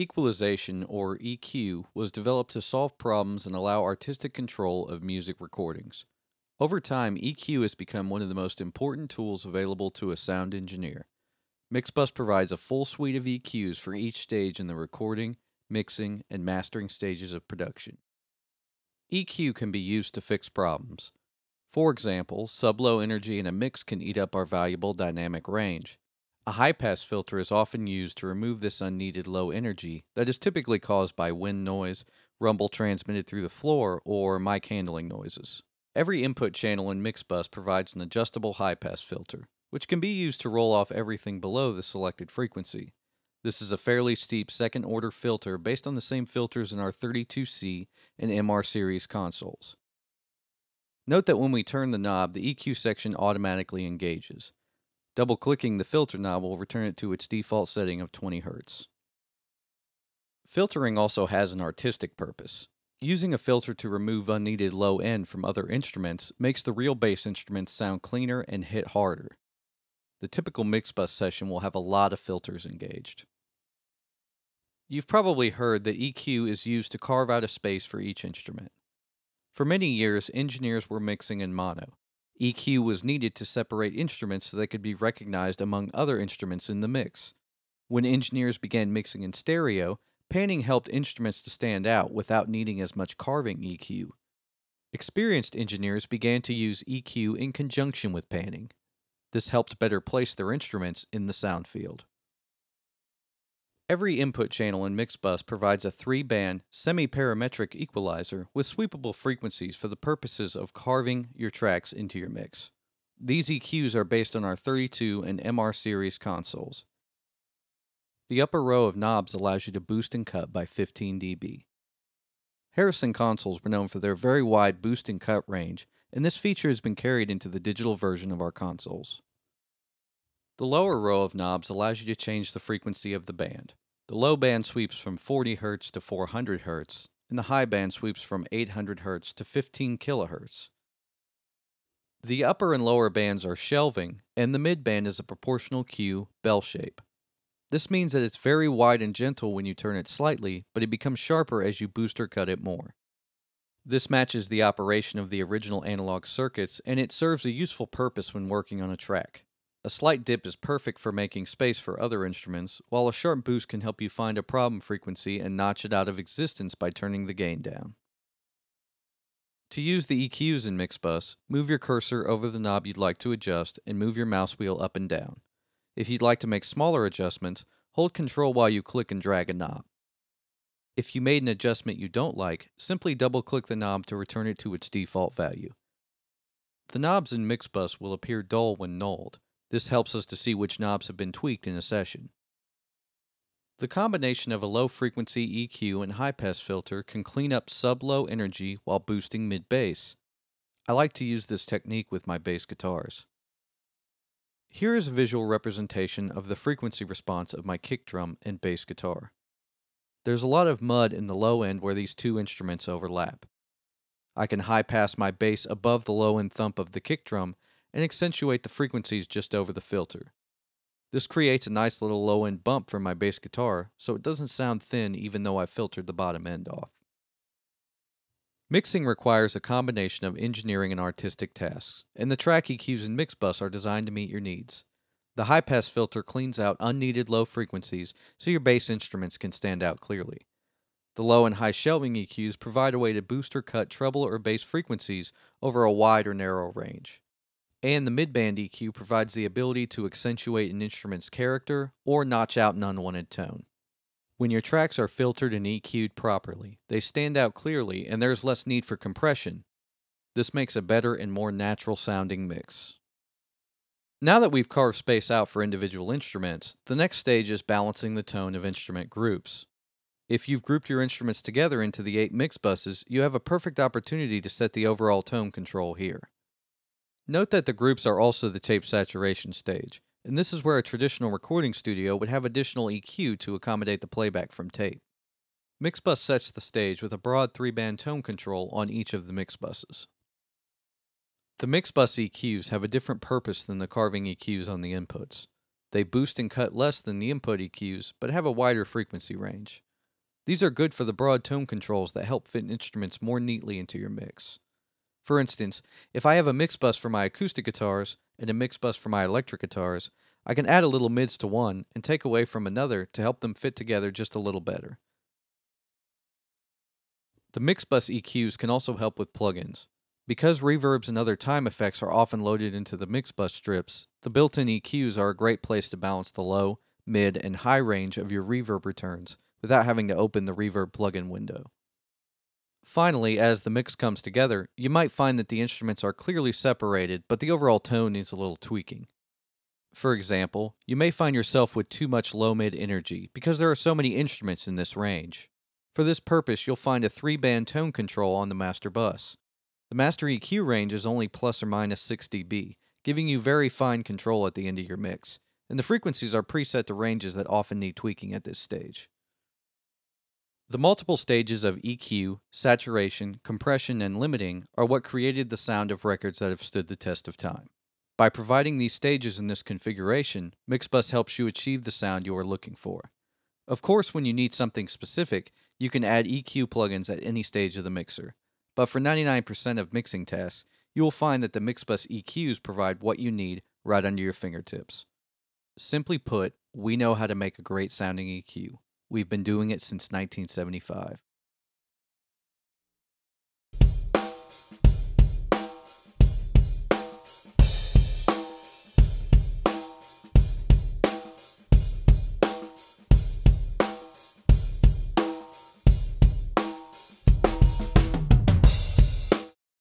Equalization, or EQ, was developed to solve problems and allow artistic control of music recordings. Over time, EQ has become one of the most important tools available to a sound engineer. Mixbus provides a full suite of EQs for each stage in the recording, mixing, and mastering stages of production. EQ can be used to fix problems. For example, sub-low energy in a mix can eat up our valuable dynamic range. A high-pass filter is often used to remove this unneeded low energy that is typically caused by wind noise, rumble transmitted through the floor, or mic handling noises. Every input channel in Mixbus provides an adjustable high-pass filter, which can be used to roll off everything below the selected frequency. This is a fairly steep second order filter based on the same filters in our 32C and MR series consoles. Note that when we turn the knob, the EQ section automatically engages. Double clicking the filter knob will return it to its default setting of 20 Hz. Filtering also has an artistic purpose. Using a filter to remove unneeded low end from other instruments makes the real bass instruments sound cleaner and hit harder. The typical mix bus session will have a lot of filters engaged. You've probably heard that EQ is used to carve out a space for each instrument. For many years, engineers were mixing in mono. EQ was needed to separate instruments so they could be recognized among other instruments in the mix. When engineers began mixing in stereo, panning helped instruments to stand out without needing as much carving EQ. Experienced engineers began to use EQ in conjunction with panning. This helped better place their instruments in the sound field. Every input channel in Mixbus provides a three band, semi parametric equalizer with sweepable frequencies for the purposes of carving your tracks into your mix. These EQs are based on our 32 and MR series consoles. The upper row of knobs allows you to boost and cut by 15 dB. Harrison consoles were known for their very wide boost and cut range, and this feature has been carried into the digital version of our consoles. The lower row of knobs allows you to change the frequency of the band. The low band sweeps from 40 Hz to 400 Hz, and the high band sweeps from 800 Hz to 15 kHz. The upper and lower bands are shelving, and the mid band is a proportional Q bell shape. This means that it's very wide and gentle when you turn it slightly, but it becomes sharper as you boost or cut it more. This matches the operation of the original analog circuits, and it serves a useful purpose when working on a track. A slight dip is perfect for making space for other instruments, while a sharp boost can help you find a problem frequency and notch it out of existence by turning the gain down. To use the EQs in Mixbus, move your cursor over the knob you'd like to adjust and move your mouse wheel up and down. If you'd like to make smaller adjustments, hold Control while you click and drag a knob. If you made an adjustment you don't like, simply double click the knob to return it to its default value. The knobs in Mixbus will appear dull when nulled, this helps us to see which knobs have been tweaked in a session. The combination of a low frequency EQ and high pass filter can clean up sub low energy while boosting mid bass. I like to use this technique with my bass guitars. Here is a visual representation of the frequency response of my kick drum and bass guitar. There's a lot of mud in the low end where these two instruments overlap. I can high pass my bass above the low end thump of the kick drum and accentuate the frequencies just over the filter. This creates a nice little low end bump for my bass guitar, so it doesn't sound thin even though I filtered the bottom end off. Mixing requires a combination of engineering and artistic tasks, and the track EQs and mix bus are designed to meet your needs. The high pass filter cleans out unneeded low frequencies so your bass instruments can stand out clearly. The low and high shelving EQs provide a way to boost or cut treble or bass frequencies over a wide or narrow range and the midband EQ provides the ability to accentuate an instrument's character or notch out an unwanted tone. When your tracks are filtered and EQ'd properly, they stand out clearly and there's less need for compression. This makes a better and more natural sounding mix. Now that we've carved space out for individual instruments, the next stage is balancing the tone of instrument groups. If you've grouped your instruments together into the eight mix buses, you have a perfect opportunity to set the overall tone control here. Note that the groups are also the tape saturation stage, and this is where a traditional recording studio would have additional EQ to accommodate the playback from tape. Mixbus sets the stage with a broad three-band tone control on each of the mix buses. The Mixbus EQs have a different purpose than the carving EQs on the inputs. They boost and cut less than the input EQs, but have a wider frequency range. These are good for the broad tone controls that help fit instruments more neatly into your mix. For instance, if I have a mix bus for my acoustic guitars and a mix bus for my electric guitars, I can add a little mids to one and take away from another to help them fit together just a little better. The mix bus EQs can also help with plugins. Because reverbs and other time effects are often loaded into the mix bus strips, the built-in EQs are a great place to balance the low, mid, and high range of your reverb returns without having to open the reverb plugin window. Finally, as the mix comes together, you might find that the instruments are clearly separated, but the overall tone needs a little tweaking. For example, you may find yourself with too much low mid energy because there are so many instruments in this range. For this purpose, you'll find a three band tone control on the master bus. The master EQ range is only plus or minus 6 dB, giving you very fine control at the end of your mix, and the frequencies are preset to ranges that often need tweaking at this stage. The multiple stages of EQ, saturation, compression, and limiting are what created the sound of records that have stood the test of time. By providing these stages in this configuration, Mixbus helps you achieve the sound you are looking for. Of course, when you need something specific, you can add EQ plugins at any stage of the mixer. But for 99% of mixing tasks, you will find that the Mixbus EQs provide what you need right under your fingertips. Simply put, we know how to make a great sounding EQ. We've been doing it since 1975.